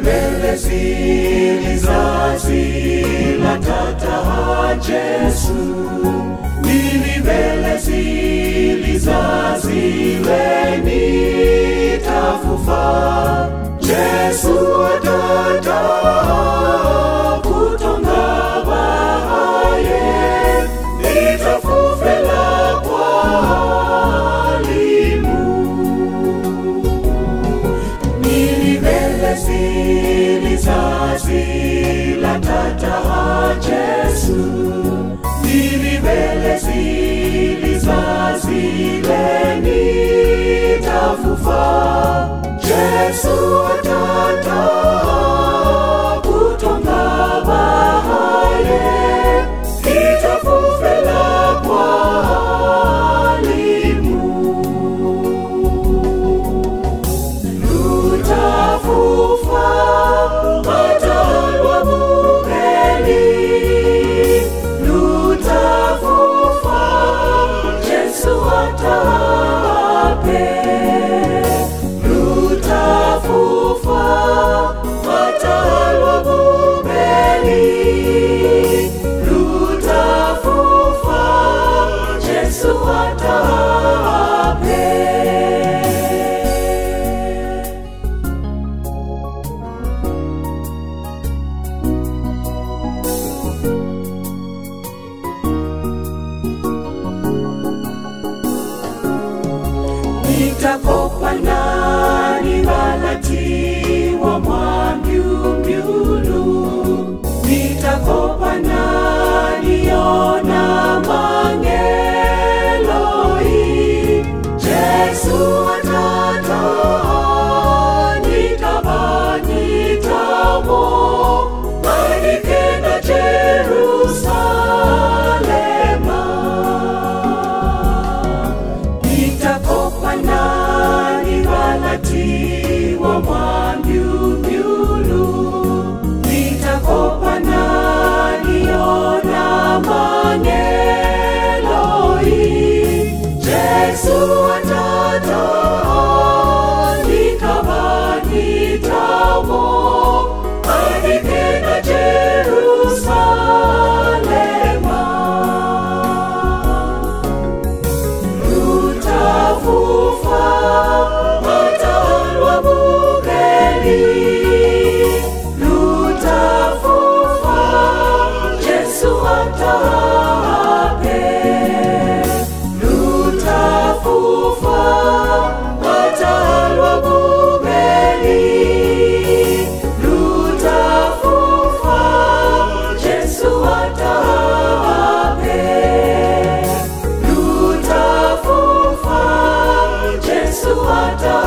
milele si vizazi tata Yesu Jesus, Jesu, nilivelezili zazile utakopwa nani balatiwa mwa mbyumbyulu nitakopa nani yona mangeloi Jesu water.